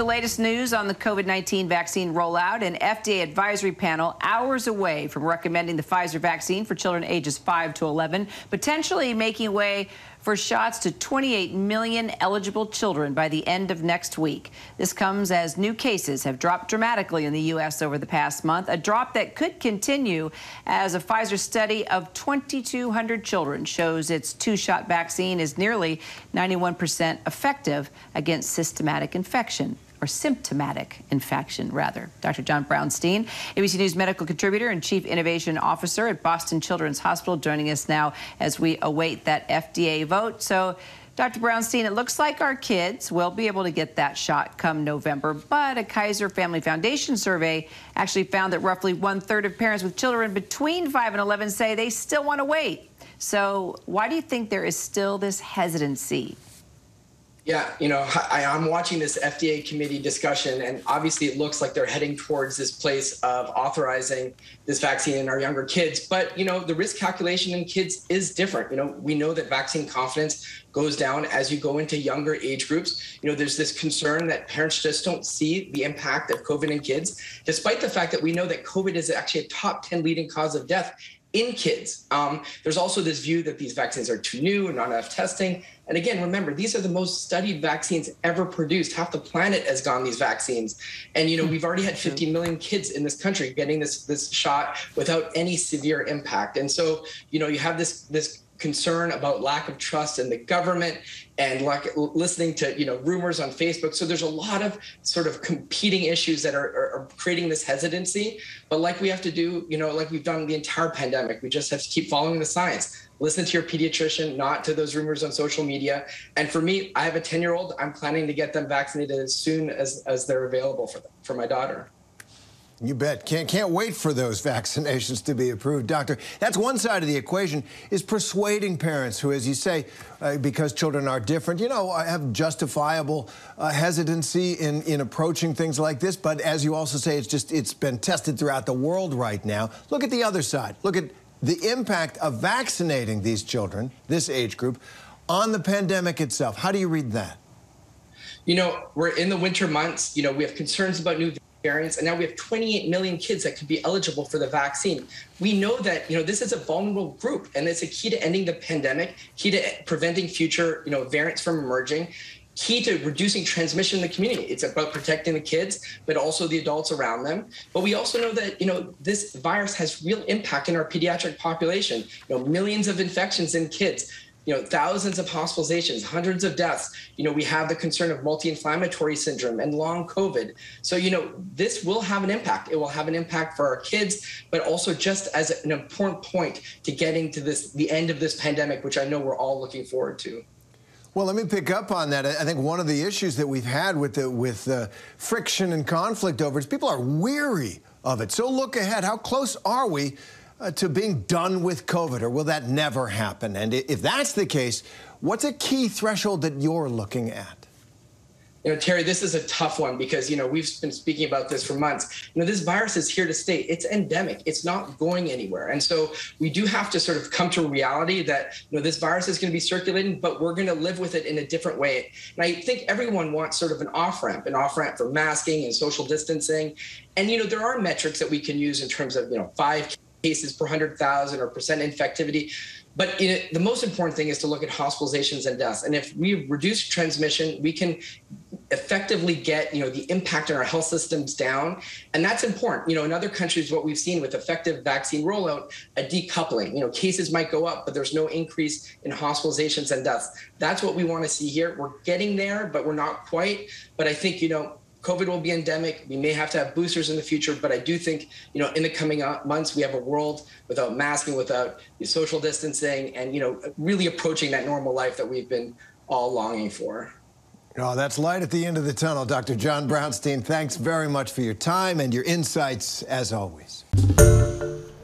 the latest news on the COVID 19 vaccine rollout, an FDA advisory panel hours away from recommending the Pfizer vaccine for children ages 5 to 11, potentially making way for shots to 28 million eligible children by the end of next week. This comes as new cases have dropped dramatically in the U.S. over the past month, a drop that could continue as a Pfizer study of 2,200 children shows its two shot vaccine is nearly 91% effective against systematic infection or symptomatic infection, rather. Dr. John Brownstein, ABC News medical contributor and chief innovation officer at Boston Children's Hospital, joining us now as we await that FDA vote. So, Dr. Brownstein, it looks like our kids will be able to get that shot come November, but a Kaiser Family Foundation survey actually found that roughly one third of parents with children between 5 and 11 say they still want to wait. So, why do you think there is still this hesitancy? Yeah, you know, I, am watching this FDA committee discussion, and obviously it looks like they're heading towards this place of authorizing this vaccine in our younger kids. But, you know, the risk calculation in kids is different. You know, we know that vaccine confidence goes down as you go into younger age groups. You know, there's this concern that parents just don't see the impact of COVID in kids, despite the fact that we know that COVID is actually a top 10 leading cause of death in kids. Um, there's also this view that these vaccines are too new and not enough testing. And again, remember, these are the most studied vaccines ever produced. Half the planet has gotten these vaccines. And, you know, we've already had 50 million kids in this country getting this, this shot without any severe impact. And so, you know, you have this, this concern about lack of trust in the government and like listening to you know rumors on facebook. So there's a lot of sort of competing issues that are, are, are, creating this hesitancy. But like we have to do you know like we've done the entire pandemic we just have to keep following the science. Listen to your pediatrician not to those rumors on social media. And for me i have a 10 year old i'm planning to get them vaccinated as soon as as they're available for them, for my daughter you bet. Can't, can't wait for those vaccinations to be approved, Doctor. That's one side of the equation, is persuading parents who, as you say, uh, because children are different, you know, have justifiable uh, hesitancy in, in approaching things like this. But as you also say, it's just, it's been tested throughout the world right now. Look at the other side. Look at the impact of vaccinating these children, this age group, on the pandemic itself. How do you read that? You know, we're in the winter months. You know, we have concerns about new variants and now we have 28 million kids that could be eligible for the vaccine. We know that you know this is a vulnerable group and it's a key to ending the pandemic key to preventing future you know variants from emerging key to reducing transmission in the community. It's about protecting the kids but also the adults around them. But we also know that you know this virus has real impact in our pediatric population. You know millions of infections in kids you know thousands of hospitalizations hundreds of deaths you know we have the concern of multi-inflammatory syndrome and long covid so you know this will have an impact it will have an impact for our kids but also just as an important point to getting to this the end of this pandemic which i know we're all looking forward to well, let me pick up on that. I think one of the issues that we've had with the with the friction and conflict over is people are weary of it. So look ahead. How close are we uh, to being done with COVID, or will that never happen? And if that's the case, what's a key threshold that you're looking at? You know, Terry, this is a tough one because, you know, we've been speaking about this for months. You know, this virus is here to stay. It's endemic. It's not going anywhere. And so we do have to sort of come to reality that, you know, this virus is going to be circulating, but we're going to live with it in a different way. And I think everyone wants sort of an off ramp, an off ramp for masking and social distancing. And, you know, there are metrics that we can use in terms of, you know, five cases per 100,000 or percent infectivity. But the most important thing is to look at hospitalizations and deaths. And if we reduce transmission, we can effectively get you know the impact on our health systems down. And that's important. You know in other countries what we've seen with effective vaccine rollout a decoupling. You know cases might go up but there's no increase in hospitalizations and deaths. That's what we want to see here. We're getting there but we're not quite. But i think you know COVID will be endemic. We may have to have boosters in the future, but I do think, you know, in the coming uh, months, we have a world without masking, without social distancing, and you know, really approaching that normal life that we've been all longing for. Oh, that's light at the end of the tunnel, Dr. John Brownstein. Thanks very much for your time and your insights, as always.